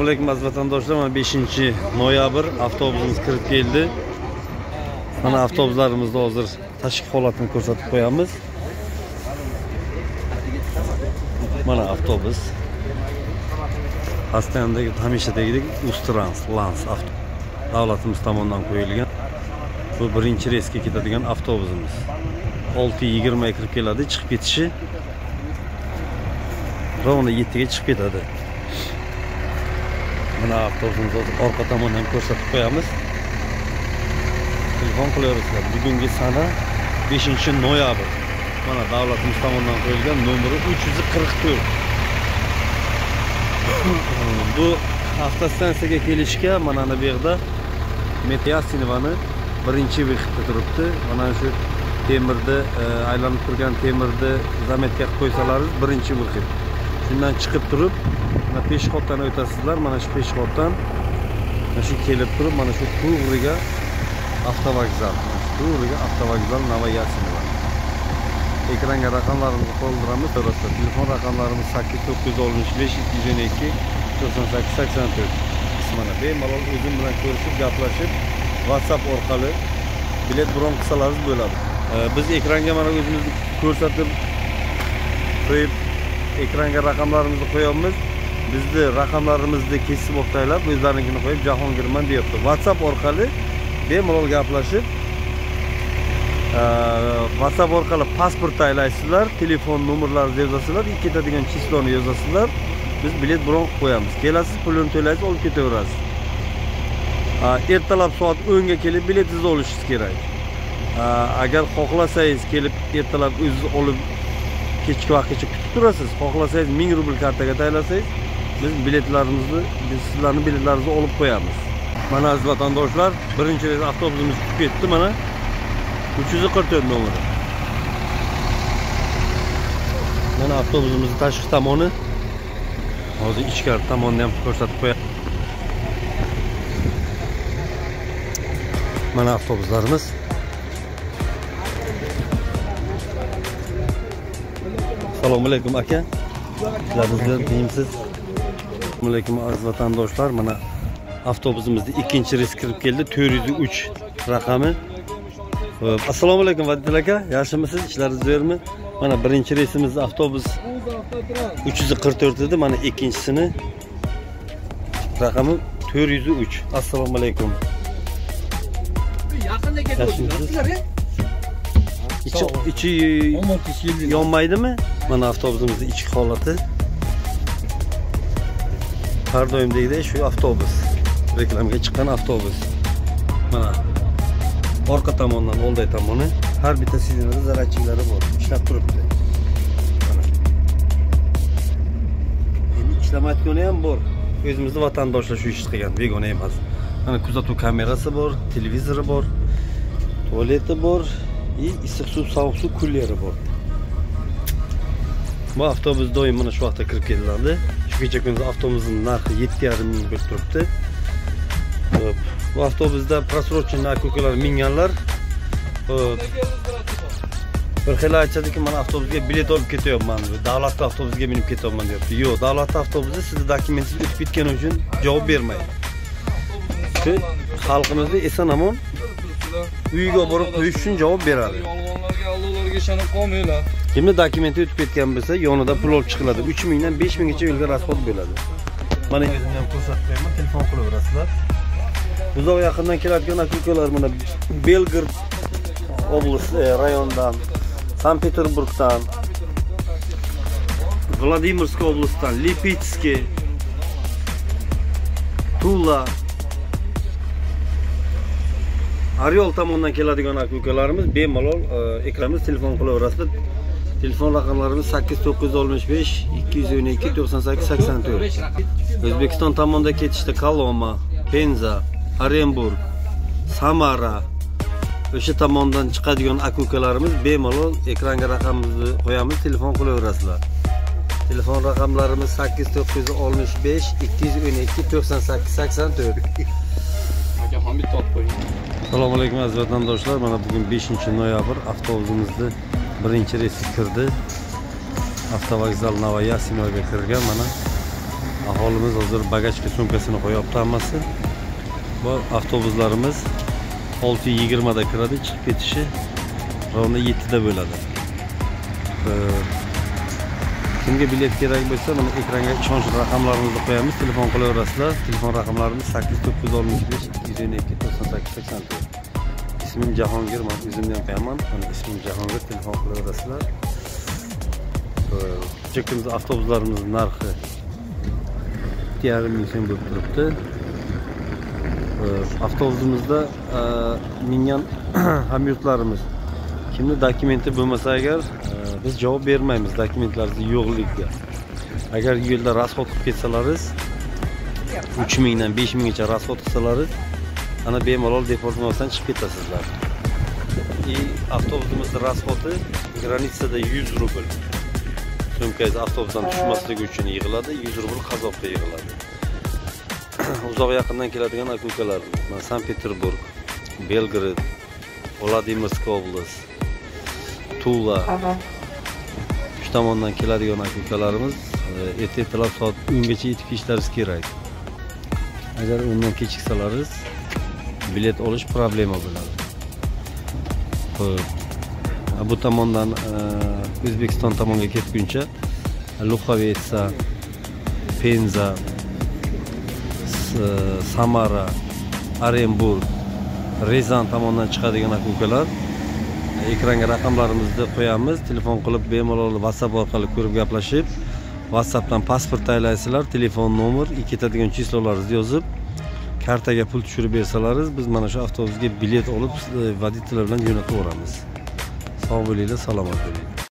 assalomu alaykum aziz vatandoshlar. Mana 5 noyabr avtobusimiz kirib keldi. Mana avtobuslarimizni hozir tashqi holatini ko'rsatib qo'yamiz. Mana avtobus. Постоянно hamishadagidek ustrans lans davlatimiz tomonidan qo'yilgan. Bu birinchi reysga ketadigan avtobusimiz. 6:20 yigirmaga kirib keladi chiqib ketishi ровно 7 ga chiqib ketadi. Mana avtobusimizni orqa tomondan ko'rsatib qo'yamiz. Telefon qilaverasizlar bugungi sana 5 noyabr. Mana davlatimiz tomonidan qo'yilgan nomeri 344 bu avtostansiyaga kelishga mana bu yerda metyasinovani birinchi vaqtda turibdi. Mana shu temirni e, aylanib turgan temirni zametga qo'ysalaringiz birinchi vexit shundan chiqib turib mana peshxoddan o'tasizlar mana shu peshxoddan mana shu kelib turib mana shu to'g'riga avtovokzal to'g'riga avtovokzal bor. ekranga raqamlarimizni qoldiramiz. To'g'risida telefon raqamlarimiz sakkiz to'qqiz yuz oltmish besh ikki yuz o'n ikki to'qson sakkiz sakson to'rt. Mana bemalol o'zim bilan ko'rishib gaplashib whatsapp orqali bilet bron qilsalaringiz bo'ladi. Biz ekranga mana o'zimizni ko'rsatib qo'yib ekranga raqamlarimizni qo'yamiz bizni raqamlarimizni kesib olib tashlab o'zlarininkini qo'yib jahongirman deyapti. Whatsapp orqali bemalol gaplashib e, whatsapp orqali pasport aylaysizlar telefon nomerlaringizni yozasizlar ketadigan chisloni yozasizlar. Biz bilet bron qilib qo'yamiz. Kelasiz pulini to'laysiz olib ketaverasiz. E, ertalab soat o'nga kelib biletingizni olishingiz kerak. E, agar xohlasangiz kelib ertalab o'zingiz olib kechki vaqtgacha kutib turasiz xohlasangiz ming rubl kartaga tayyorlasangiz biz biletlarimizni biz sizlarni biletlaringizni olib qo'yamiz mana aziz vatandoshlar birinchi reys avtobusimiz kutib ketdi mana uch yuz qirq to'rt nomeri mana avtobusimizni tashqi tomoni hozir ichkari tomonni ham ko'rsatib qo'yamiz mana avtobuslarimiz assalomu alaykum aka ishlaringiz tiyimsiz assalomu alaykum aziz vatandoshlar mana avtobusimizni ikkinchi reys kirib keldi to'rt yuz uch raqami Xo'p, assalomu alaykum voditelь aka yaxshimisiz ishlaringiz zo'rmi mana birinchi reysimiz avtobus uch yuz qirq to'rt edi mana ikkinchisini raqami to'rt yuz uch assalomu alaykum yaqinda ketyapsizlar ichi ichi yonmaydimi mana avtobusimizni ichki holati har doimdagidek shu avtobus reklamaga chiqqan avtobus mana. Orqa tomondan olday tomoni. Har bitta sidenada zaryadchiklari bor. Ishlab turibdi. Mana. Endi ishlamayotgani ham bor. O'zimizni vatandoshlar shu ishni qilgan. Begona emas. Mana kuzatuv kamerasi bor televizori bor tualeti bor и issiq suv sovuq suv kulleri bor. Bu avtobus doim mana shu vaqtda kirib keladi. shu kecha kunduz avtobusimizning narxi yetti yarim ming bo'lib turibdi Hop. bu avtobusda просроченный aka ukalar minganlar Hop. bir xil aytadiki mana avtobusga bilet olib ketyapman davlatni avtobusiga minib ketyapman deyapti yo'q davlatni avtobusi sizni dokumentingiz o'tib ketgani uchun javob bermaydi shu xalqimizni eson omon uyiga borib qo'yish uchun javob beradi yolg'onlarga allohlarga ishonib qolmanglar kimni dokumenti o'tib ketgan bo'lsa yonida pul olib chiqiladi uch mingdan besh minggacha yo'lga расход bo'ladi mana o'zimni ham ko'rsatib qo'yaman telefon qilaverasizlar uzoq yaqindan keladigan aka ukalar mana belgard oblast e, rayonidan sankt peterburgdan vladimirskiy oblastdan lipetskiy tula Aryol tomondan keladigan aka ukalarimiz bemalol e, ekranimiz telefon qilaverasizlar. Telefon raqamlarimiz 8965 212 98 84. O'zbekiston tomonidan ketishda kaloma Penza, Orenburg, Samara o'sha tomondan chiqadigan aka ukalarimiz bemalol ekranga raqamimizni qo'yamiz, telefon qilaverasizlar. Telefon raqamlarimiz 8965 212 98 84. aka bitta olib qo'ying assalomu alaykum aziz vatandoshlar. Mana bugun 5 noyabr avtobusimizni birinchi reysi kirdi. Avtovokzal novoyasinoga kirgan. Mana aholimiz hozir bagajga sumkasini qo'yapti hammasi. Bu avtobuslarimiz 6:20 da kiradi chiqib ketishi rovno da bo'ladi. Ee, kimga bilet kerak bo'lsa mana ekranga ishonch raqamlarimizni qo'yamiz. Telefon qilaverasizlar telefon raqamlarimiz sakkiz to'qqiz yuz oltmish besh yuz o'n ikki to'qson sakkiz sakson to'rt. Ismim jahongir man o'zimni ham qo'yaman. Mana ismim jahongir telefon qilaverasizlar chekimiz avtobuslarimiz narxi yetti yarim ming so'm bo'lib turibdi. Avtobusimizda e, mingan hamyurtlarimiz. Kimni dokumenti bo'lmasa agar biz javob bermaymiz dokumentlaringiz yo'qligiga agar yo'lda расход qilib ketsalaringiz uch mingdan besh minggacha расход qilsalaringiz ana bemalol deportmadan chiqib ketasizlar. И avtobusimizni расходi granitsada yuz rubl sumkangiz avtobusdan tushmasligi uchun yig'iladi yuz rubl qazobga yig'iladi. Uzoq yaqindan keladigan aka ukalar mana sankt peterburg belgrad vladimirsk oblast tula tomondan keladigan aka ukalarimiz e, erta ertalab soat o'ngacha yetib kelishlari kerak agar undan kechiksalaringiz bilet olish problema bo'ladi Xo'p. bu tomondan e, o'zbekiston tomonga ketguncha luxovetsa penza e, samara orenburg rezan tomondan chiqadigan aka ukalar ekranga raqamlarimizni qo'yamiz. Telefon qilib bemalol whatsapp orqali ko'rib gaplashib whatsappdan pasport tayyorlaysizlar telefon nomer ketadigan chislolaringizni yozib kartaga pul tushirib bersalaringiz biz mana shu avtobusga bilet olib e, voditellar bilan jo'natib yuboramiz. Sog' bo'linglar salomat bo'linglar